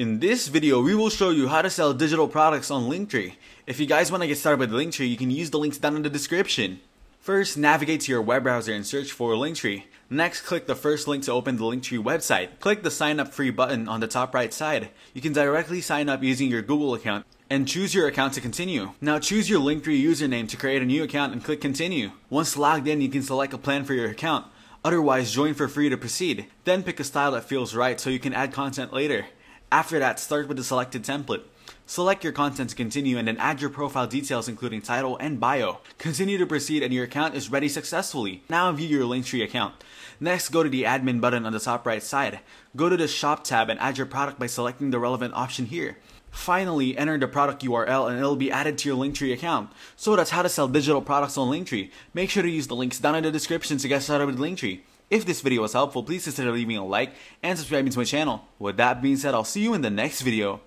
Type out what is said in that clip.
In this video, we will show you how to sell digital products on Linktree. If you guys want to get started with Linktree, you can use the links down in the description. First, navigate to your web browser and search for Linktree. Next, click the first link to open the Linktree website. Click the sign up free button on the top right side. You can directly sign up using your Google account and choose your account to continue. Now choose your Linktree username to create a new account and click continue. Once logged in, you can select a plan for your account. Otherwise, join for free to proceed. Then pick a style that feels right so you can add content later. After that, start with the selected template. Select your content to continue and then add your profile details including title and bio. Continue to proceed and your account is ready successfully. Now view your Linktree account. Next, go to the admin button on the top right side. Go to the shop tab and add your product by selecting the relevant option here. Finally, enter the product URL and it'll be added to your Linktree account. So that's how to sell digital products on Linktree. Make sure to use the links down in the description to get started with Linktree. If this video was helpful, please consider leaving a like and subscribing to my channel. With that being said, I'll see you in the next video.